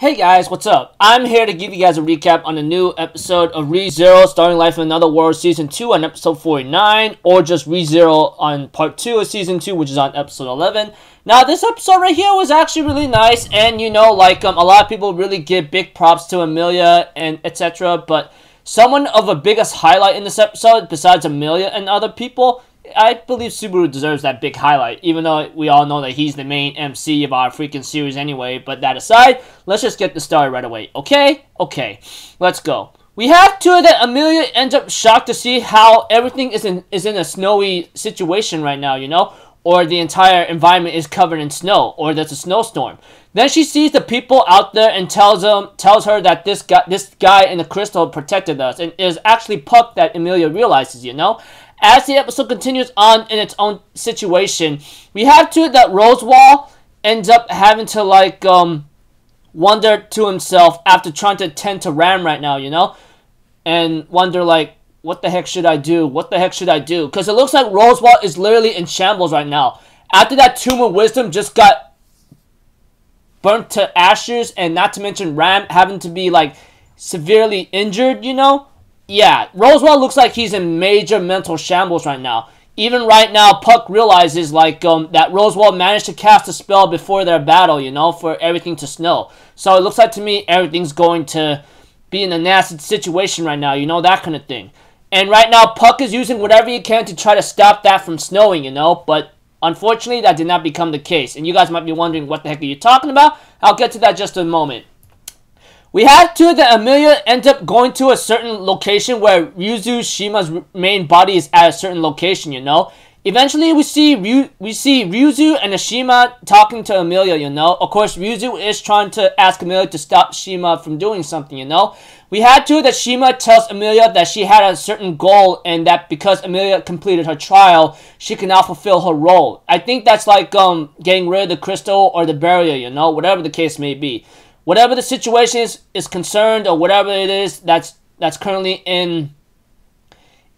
Hey guys, what's up? I'm here to give you guys a recap on the new episode of ReZero Starting Life in Another World Season 2 on episode 49, or just ReZero on part 2 of Season 2, which is on episode 11. Now, this episode right here was actually really nice, and you know, like, um, a lot of people really give big props to Amelia and etc., but someone of the biggest highlight in this episode, besides Amelia and other people, I believe Subaru deserves that big highlight, even though we all know that he's the main MC of our freaking series anyway. But that aside, let's just get the story right away. Okay? Okay. Let's go. We have to that Amelia ends up shocked to see how everything is in is in a snowy situation right now, you know? Or the entire environment is covered in snow, or there's a snowstorm. Then she sees the people out there and tells them tells her that this guy this guy in the crystal protected us and is actually Puck that Amelia realizes, you know? As the episode continues on in its own situation, we have to that Roswaal ends up having to like um wonder to himself after trying to tend to Ram right now, you know, and wonder like what the heck should I do? What the heck should I do? Because it looks like Roswaal is literally in shambles right now. After that Tomb of Wisdom just got burnt to ashes, and not to mention Ram having to be like severely injured, you know, yeah, Roswaal looks like he's in major mental shambles right now. Even right now, Puck realizes like um, that Roswaal managed to cast a spell before their battle, you know, for everything to snow. So it looks like to me everything's going to be in a nasty situation right now, you know, that kind of thing. And right now, Puck is using whatever he can to try to stop that from snowing, you know, but unfortunately, that did not become the case. And you guys might be wondering, what the heck are you talking about? I'll get to that just in a moment. We had to that Emilia ends up going to a certain location where Ryuzu Shima's main body is at a certain location, you know. Eventually, we see Ryu, we see Ryuzu and Shima talking to Emilia, you know. Of course, Ryuzu is trying to ask Emilia to stop Shima from doing something, you know. We had to that Shima tells Emilia that she had a certain goal and that because Emilia completed her trial, she can now fulfill her role. I think that's like um getting rid of the crystal or the barrier, you know, whatever the case may be whatever the situation is is concerned or whatever it is that's that's currently in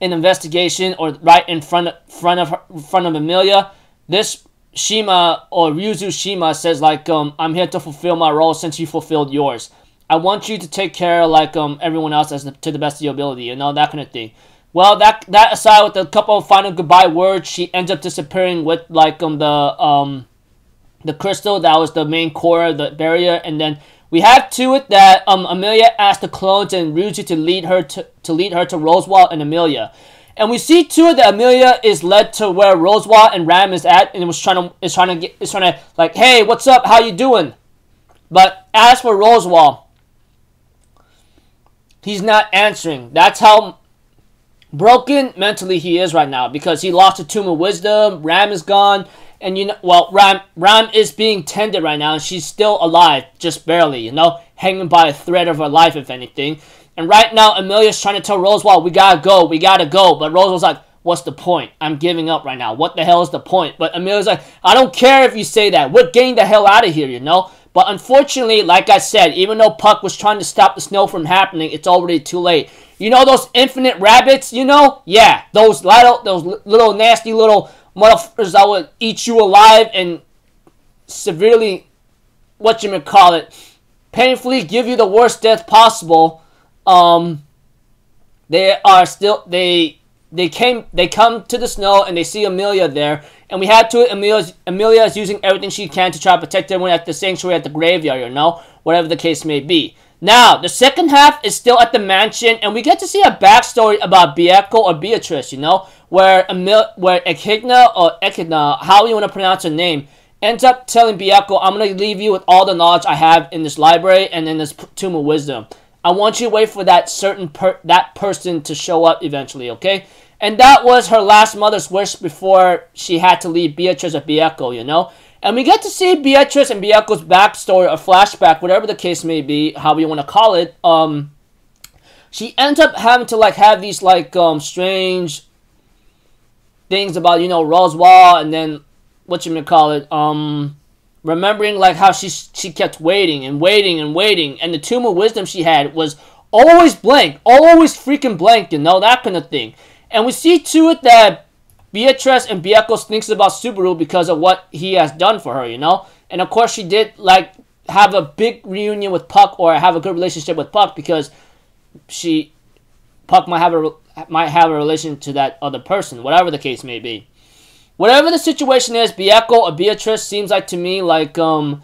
an investigation or right in front of, front of her, front of Emilia, this Shima or Ryuzu Shima says like um I'm here to fulfill my role since you fulfilled yours. I want you to take care of like um everyone else as the, to the best of your ability, you know that kind of thing. Well, that that aside, with a couple of final goodbye words, she ends up disappearing with like um the um the crystal that was the main core the barrier, and then we have to it that um, Emilia asked the clones and Ryuzu to lead her to, to lead her to Roswaal and Amelia. And we see to it that Amelia is led to where Roswaal and Ram is at and was trying to is trying to get is trying to like, hey, what's up? How you doing? But as for Roswaal, he's not answering. That's how broken mentally he is right now because he lost a tomb of wisdom, Ram is gone, and you know, well, Ram Ram is being tended right now, and she's still alive, just barely, you know, hanging by a thread of her life, if anything. And right now, Amelia's trying to tell Roswaal, we gotta go, we gotta go. But Roswaal's like, what's the point? I'm giving up right now. What the hell is the point? But Amelia's like, I don't care if you say that. We're getting the hell out of here, you know? But unfortunately, like I said, even though Puck was trying to stop the snow from happening, it's already too late. You know those infinite rabbits, you know? Yeah, those little, those little nasty little motherfuckers that would eat you alive and severely, what you may call it, painfully give you the worst death possible. Um, they are still they they came they come to the snow and they see Amelia there, and we had to Emilia is using everything she can to try to protect everyone at the sanctuary at the graveyard, you know, whatever the case may be. Now, the second half is still at the mansion, and we get to see a backstory about Beako or Beatrice, you know, where Emil, where Echidna or Echidna, how you want to pronounce her name, ends up telling Beako, I'm going to leave you with all the knowledge I have in this library and in this Tomb of Wisdom. I want you to wait for that certain per that person to show up eventually, okay? And that was her last mother's wish before she had to leave Beatrice or Beako, you know? And we get to see Beatrice and Beako's backstory or flashback, whatever the case may be, how we want to call it. Um, she ends up having to like have these like um strange things about you know Roswaal and then what you gonna call it um remembering like how she she kept waiting and waiting and waiting and the tomb of wisdom she had was always blank always freaking blank you know that kind of thing and we see to it that Beatrice and Beako thinks about Subaru because of what he has done for her, you know? And of course she did, like, have a big reunion with Puck or have a good relationship with Puck because she Puck might have a might have a relation to that other person, whatever the case may be. Whatever the situation is, Beako or Beatrice seems like to me like um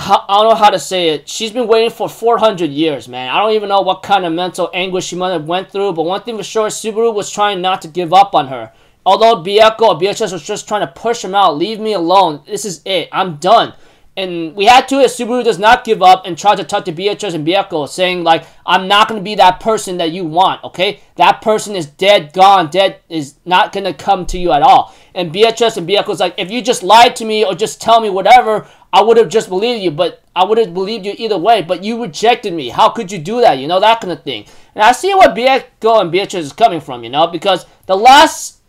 I don't know how to say it. She's been waiting for 400 years, man. I don't even know what kind of mental anguish she might have went through, but one thing for sure, Subaru was trying not to give up on her. Although Beako or Beatrice was just trying to push him out, leave me alone. This is it. I'm done. And we had to, as Subaru does not give up and try to talk to Beatrice and Beako, saying like, I'm not going to be that person that you want, okay? That person is dead, gone, dead, is not going to come to you at all. And Beatrice and Beako's like, if you just lied to me or just tell me whatever, I would have just believed you, but I would have believed you either way. But you rejected me. How could you do that? You know, that kind of thing. And I see where Beako and Beatrice is coming from, you know, because the last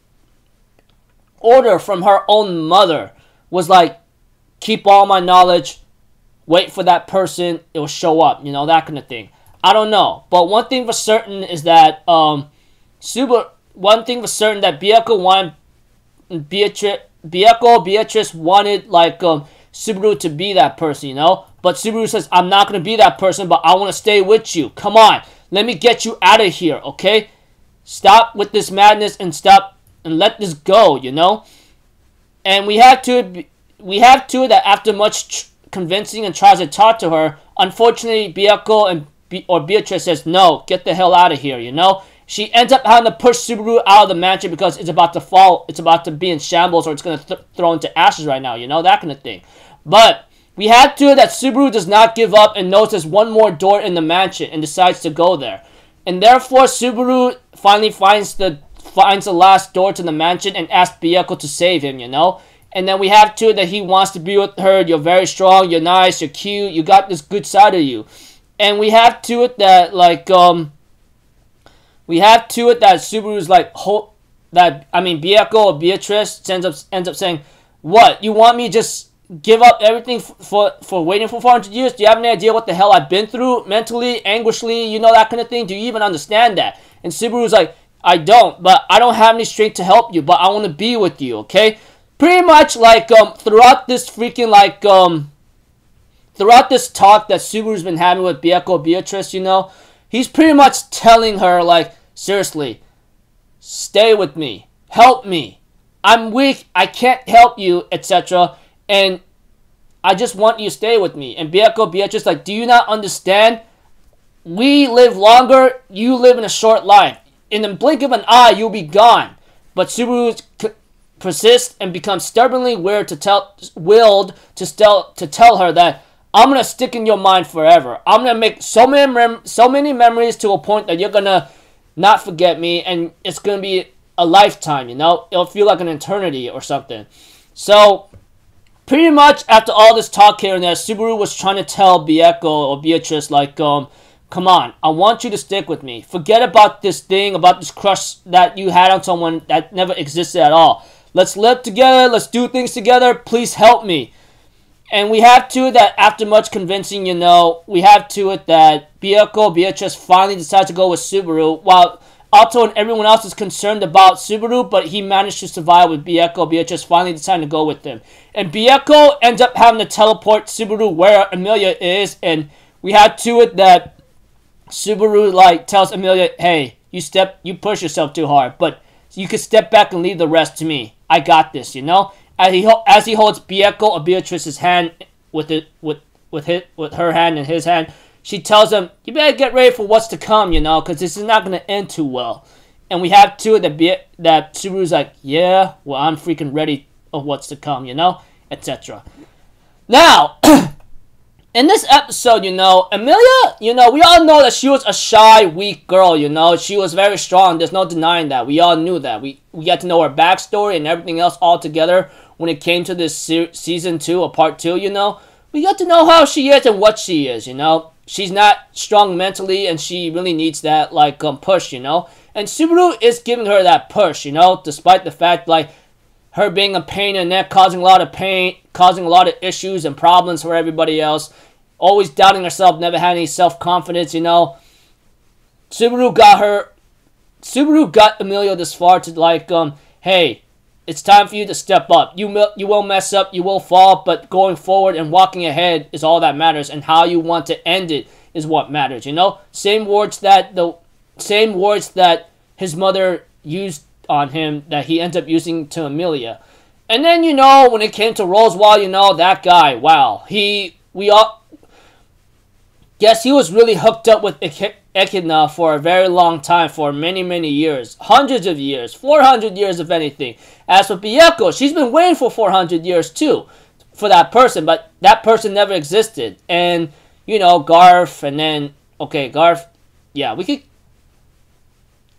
order from her own mother was like, keep all my knowledge, wait for that person, it will show up, you know, that kind of thing. I don't know. But one thing for certain is that, um, Super, one thing for certain that Beako wanted Beatrice, Beako, Beatrice wanted, like, um, Subaru to be that person, you know? But Subaru says, I'm not going to be that person, but I want to stay with you. Come on. Let me get you out of here, okay? Stop with this madness and stop and let this go, you know? And we have to, we have to that after much convincing and tries to talk to her, unfortunately, Beako and or Beatrice says, no, get the hell out of here, you know? She ends up having to push Subaru out of the mansion because it's about to fall, it's about to be in shambles or it's going to th throw into ashes right now, you know, that kind of thing. But we had to that Subaru does not give up and notices one more door in the mansion and decides to go there. And therefore, Subaru finally finds the finds the last door to the mansion and asks Beako to save him, you know? And then we have to that he wants to be with her. You're very strong, you're nice, you're cute, you got this good side of you. And we have to it that, like, um, we have to it that Subaru's like, that, I mean, Beako or Beatrice ends up, ends up saying, what, you want me just give up everything for for waiting for 400 years? Do you have any idea what the hell I've been through mentally, anguishly, you know, that kind of thing? Do you even understand that? And Subaru's like, I don't, but I don't have any strength to help you, but I want to be with you, okay? Pretty much like um throughout this freaking like um throughout this talk that Subaru's been having with Beako Beatrice, you know, he's pretty much telling her like, seriously, stay with me, help me. I'm weak, I can't help you, etc. And I just want you to stay with me. And Beako Beatrice like, do you not understand? We live longer, you live in a short life. In the blink of an eye, you'll be gone. But Subaru persists and becomes stubbornly weird to tell, willed to tell to tell her that I'm gonna stick in your mind forever. I'm gonna make so many mem- so many memories to a point that you're gonna not forget me, and it's gonna be a lifetime. You know, it'll feel like an eternity or something. So, pretty much after all this talk here and there, Subaru was trying to tell Beako or Beatrice like, um, come on, I want you to stick with me. Forget about this thing, about this crush that you had on someone that never existed at all. Let's live together. Let's do things together. Please help me. And we have to that after much convincing, you know, we have to it that Beako Beatrice finally decides to go with Subaru, while Otto and everyone else is concerned about Subaru, but he managed to survive with Beako Beatrice finally deciding to go with him. And Beako ends up having to teleport Subaru where Amelia is, and we had to it that Subaru like tells Amelia, "Hey, you step, you push yourself too hard, but you can step back and leave the rest to me. I got this, you know." As he as he holds Beako or Beatrice's hand with it with with his, with her hand in his hand, she tells him, "You better get ready for what's to come, you know, because this is not gonna end too well." And we have two that Be- that Subaru's like, "Yeah, well, I'm freaking ready of what's to come, you know, etc." Now. in this episode, you know, Amelia, you know, we all know that she was a shy, weak girl, you know. She was very strong. There's no denying that. We all knew that. We we got to know her backstory and everything else all together when it came to this se- season 2 or part 2, you know. We got to know how she is and what she is, you know. She's not strong mentally and she really needs that like um push, you know. And Subaru is giving her that push, you know, despite the fact like her being a pain in the neck, causing a lot of pain, causing a lot of issues and problems for everybody else. Always doubting herself, never had any self confidence, you know. Subaru got her. Subaru got Emilia this far to like, um, hey, it's time for you to step up. You you will mess up, you will fall, but going forward and walking ahead is all that matters, and how you want to end it is what matters. You know, same words that the same words that his mother used on him that he ends up using to Amelia. And then you know when it came to Roswaal, you know that guy. Wow, he we all Yes, he was really hooked up with Echidna for a very long time, for many, many years. Hundreds of years. 400 years, if anything. As for Beako, she's been waiting for 400 years, too, for that person, but that person never existed. And, you know, Garf, and then, okay, Garf, yeah, we could...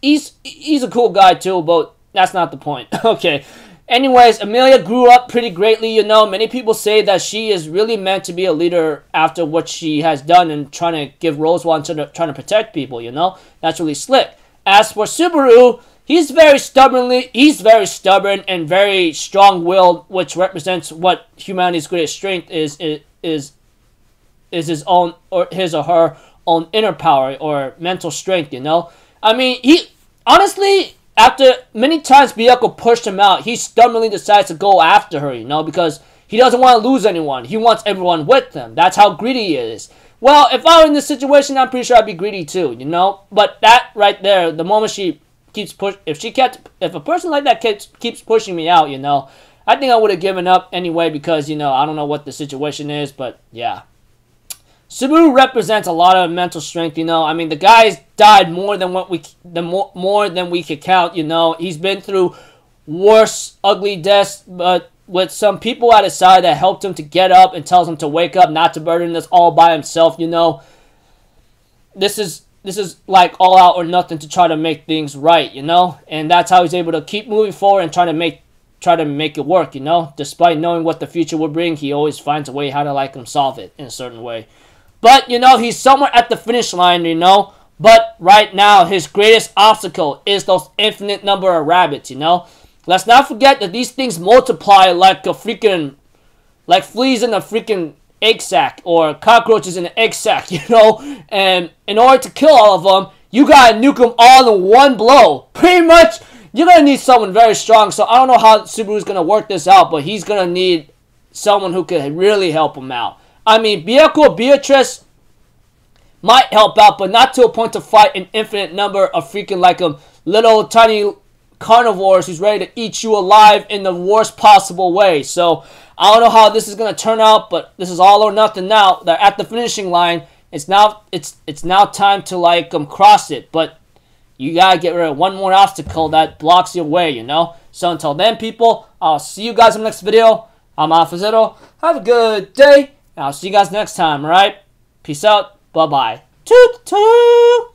He's, he's a cool guy, too, but that's not the point. okay, Anyways, Amelia grew up pretty greatly, you know. Many people say that she is really meant to be a leader after what she has done and trying to give Roswaal and to trying to protect people, you know. That's really slick. As for Subaru, he's very stubbornly, he's very stubborn and very strong-willed, which represents what humanity's greatest strength is, is, is, is his own, or his or her own inner power or mental strength, you know. I mean, he, honestly, after many times Beako pushed him out, he stubbornly decides to go after her, you know, because he doesn't want to lose anyone. He wants everyone with him. That's how greedy he is. Well, if I were in this situation, I'm pretty sure I'd be greedy too, you know? But that right there, the moment she keeps push, if she kept, if a person like that keeps, keeps pushing me out, you know, I think I would have given up anyway because, you know, I don't know what the situation is, but yeah. Subaru represents a lot of mental strength, you know. I mean, the guy's died more than what we the more, more than we could count, you know. He's been through worse ugly deaths, but with some people at his side that helped him to get up and tells him to wake up, not to burden this all by himself, you know. This is this is like all out or nothing to try to make things right, you know? And that's how he's able to keep moving forward and trying to make try to make it work, you know? Despite knowing what the future will bring, he always finds a way how to like him solve it in a certain way. But, you know, he's somewhere at the finish line, you know. But right now, his greatest obstacle is those infinite number of rabbits, you know. Let's not forget that these things multiply like a freaking, like fleas in a freaking egg sack or cockroaches in an egg sack, you know. And in order to kill all of them, you gotta nuke them all in one blow. Pretty much, you're gonna need someone very strong. So I don't know how Subaru's gonna work this out, but he's gonna need someone who can really help him out. I mean, Beako Beatrice might help out, but not to a point to fight an infinite number of freaking like um little tiny carnivores who's ready to eat you alive in the worst possible way. So I don't know how this is gonna turn out, but this is all or nothing now. They're at the finishing line. It's now it's it's now time to like um cross it, but you gotta get rid of one more obstacle that blocks your way, you know? So until then, people, I'll see you guys in the next video. I'm Alpha Have a good day. and I'll see you guys next time, alright? Peace out. Bye-bye. Toot toot!